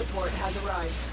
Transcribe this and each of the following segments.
support has arrived.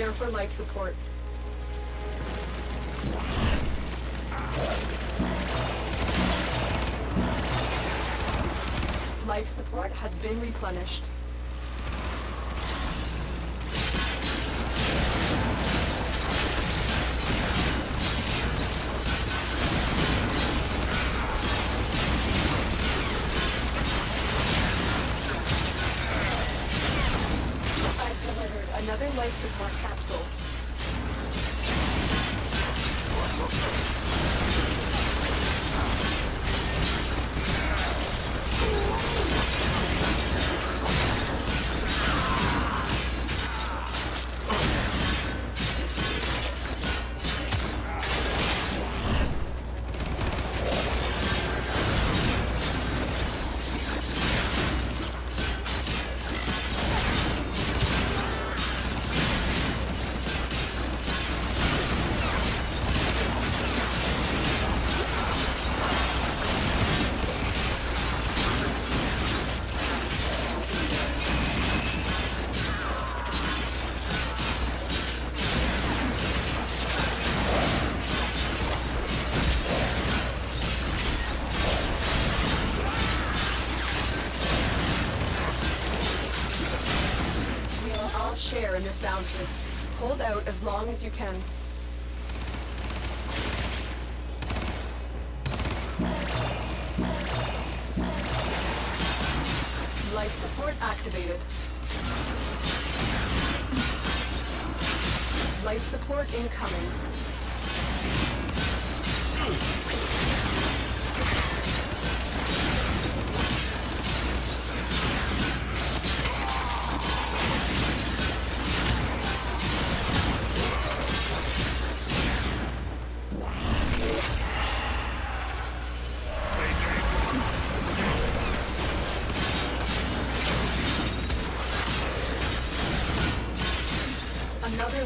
Prepare for life support. Life support has been replenished. Hold out as long as you can. Life support activated. Life support incoming.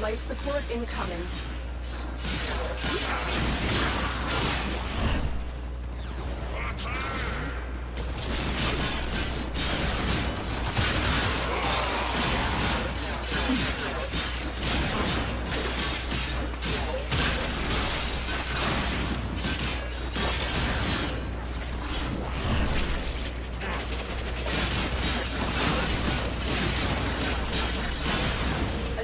Life support incoming.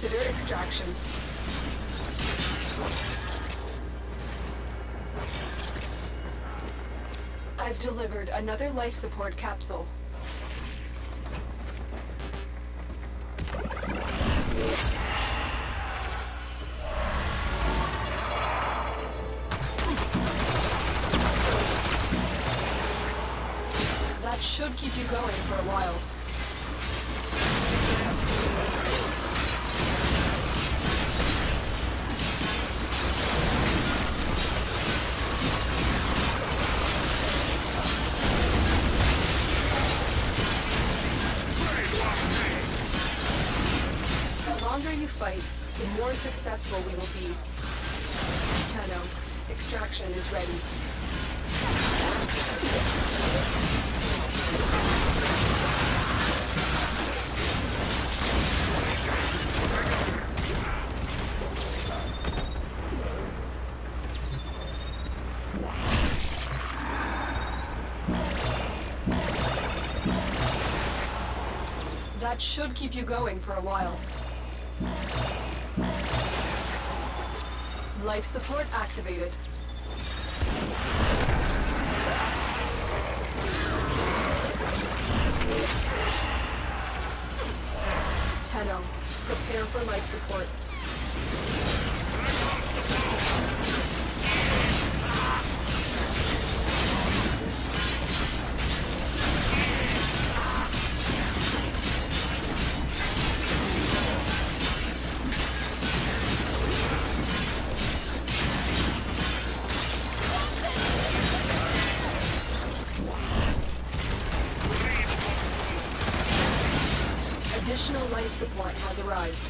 Consider extraction. I've delivered another life support capsule. You fight, the more successful we will be. Tenno, extraction is ready. That should keep you going for a while. Life support activated. Tenno, prepare for life support. Support has arrived.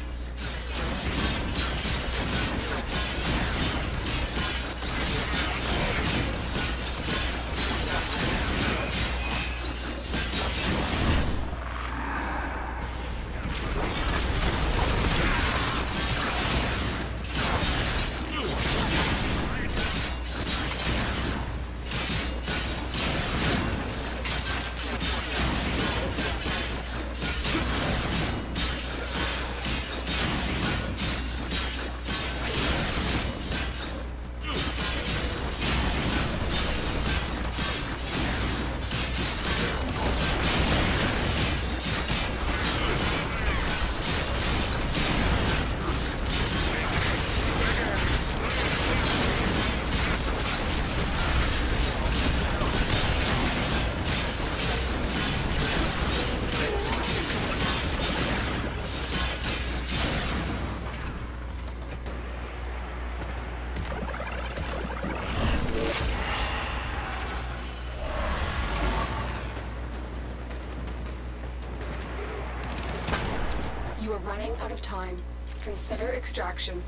Out of time. Consider extraction.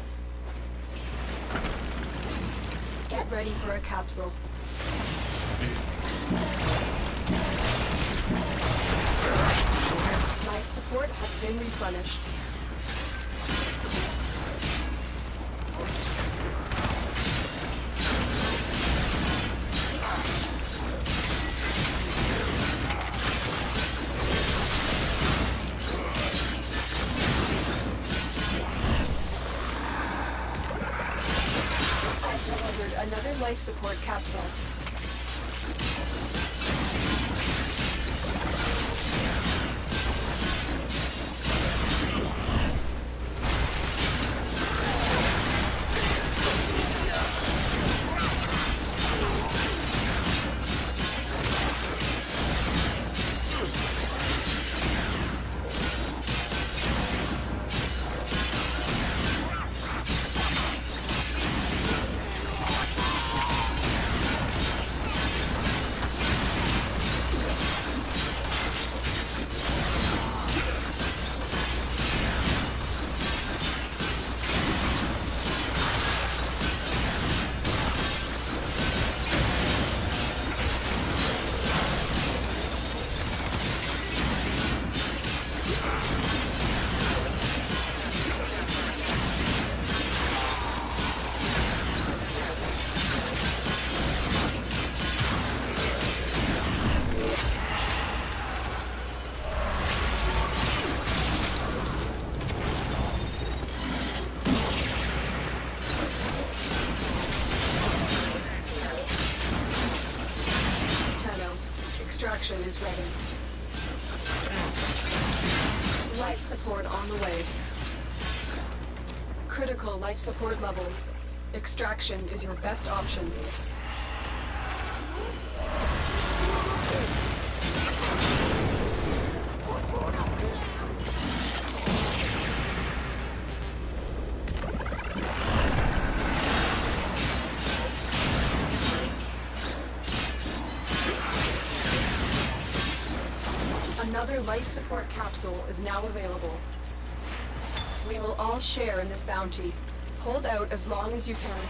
Get ready for a capsule. Life support has been replenished. Support capsule. Is ready. Life support on the way. Critical life support levels. Extraction is your best option. Life support capsule is now available. We will all share in this bounty. Hold out as long as you can.